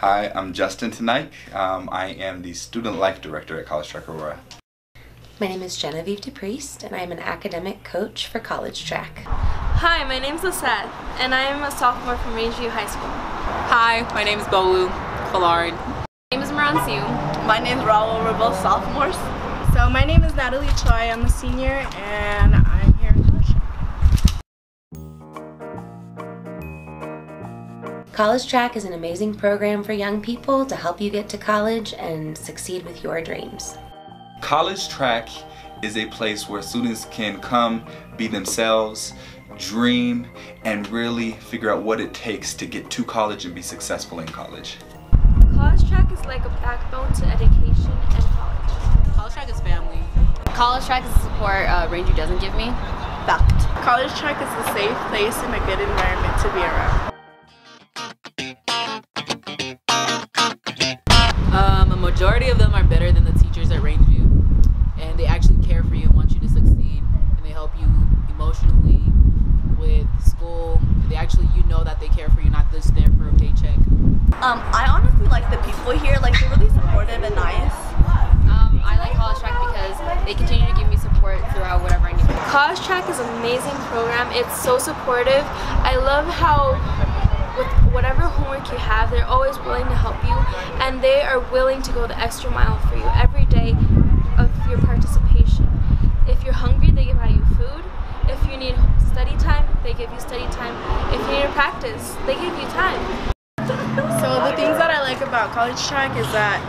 Hi, I'm Justin Tonight. Um, I am the Student Life Director at College Track Aurora. My name is Genevieve DePriest, and I am an academic coach for College Track. Hi, my name is Lisette, and I am a sophomore from Rangeview High School. Hi, my name is Bolu Fallard. My name is Maransiu. My name is Raul. We're both sophomores. So my name is Natalie Choi. I'm a senior, and I'm College Track is an amazing program for young people to help you get to college and succeed with your dreams. College Track is a place where students can come, be themselves, dream, and really figure out what it takes to get to college and be successful in college. College Track is like a backbone to education and college. College Track is family. College Track is the support uh, Rangeview doesn't give me. Fact. College Track is a safe place and a good environment to be around. People here. Like they're really supportive and nice. Um, I like College Track because they continue to give me support throughout whatever I need. College Track is an amazing program. It's so supportive. I love how with whatever homework you have, they're always willing to help you and they are willing to go the extra mile for you every day of your participation. If you're hungry, they give out you food. If you need study time, they give you study time. If you need to practice, they give you time. So the things that I like about College Track is that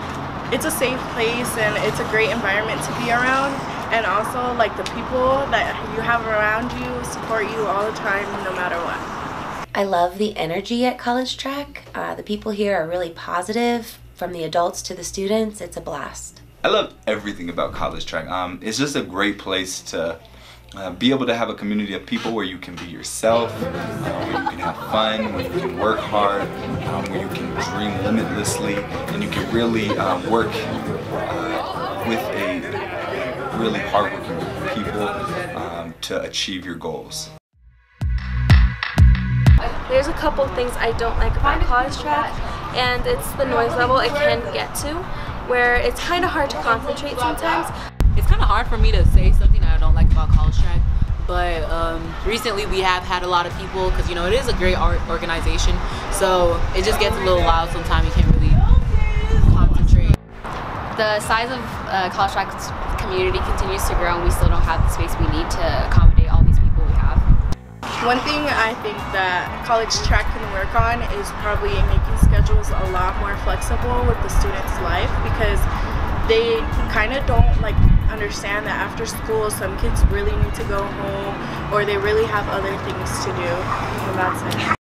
it's a safe place and it's a great environment to be around and also like the people that you have around you support you all the time no matter what. I love the energy at College Track. Uh, the people here are really positive, from the adults to the students. It's a blast. I love everything about College Track. Um, it's just a great place to uh, be able to have a community of people where you can be yourself, uh, where you can have fun, where you can work hard, um, where you can dream limitlessly, and you can really um, work uh, with a really hardworking group of people um, to achieve your goals. There's a couple things I don't like about College Track, and it's the noise level it can get to, where it's kind of hard to concentrate sometimes. It's kind of hard for me to say something that I don't like about College Track, but um, recently we have had a lot of people, because you know it is a great art organization, so it just gets a little loud sometimes, you can't really concentrate. The size of uh, College Track's community continues to grow and we still don't have the space we need to accommodate all these people we have. One thing I think that College Track can work on is probably making schedules a lot more flexible with the student's life because they kind of don't like understand that after school some kids really need to go home or they really have other things to do. So that's it.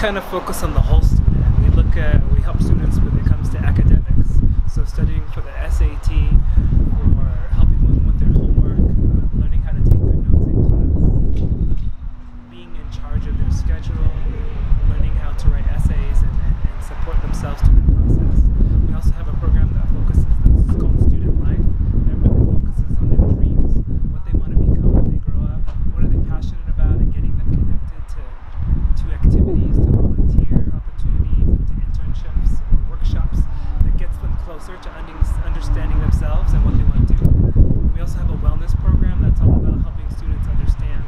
Kind of focus on the whole student. We look at, we help students when it comes to academics. So studying for the SAT, or helping them with their homework, uh, learning how to take good notes in class, being in charge of their schedule, learning how to write essays and, and, and support themselves through the process. We also have a program that focuses that's called Student Life that really focuses on their dreams, what they want to become when they grow up, what are they passionate about, and getting them connected to to activities, to volunteer opportunities, and to internships or workshops that gets them closer to under- understanding themselves and what they want to do. And we also have a wellness program that's all about helping students understand,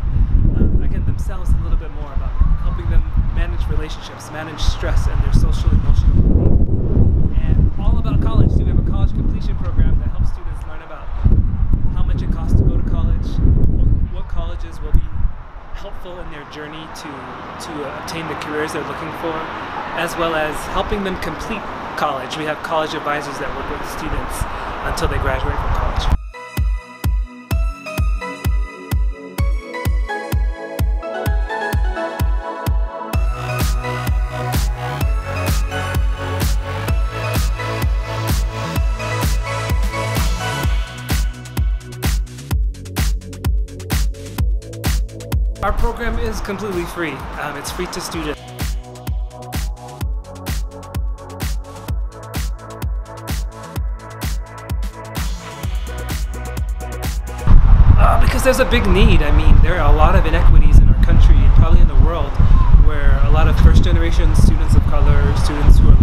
um, again, themselves a little bit more about helping them manage relationships, manage stress, and their social emotional well-being. And all about college too. We have a college completion program that helps students learn about how much it costs to go to college, what, what colleges will be helpful in their journey to to obtain the careers they're looking for, as well as helping them complete college. We have college advisors that work with students until they graduate from college. Our program is completely free. Um, it's free to students. Uh, because there's a big need. I mean, there are a lot of inequities in our country and probably in the world where a lot of first generation students of color, students who are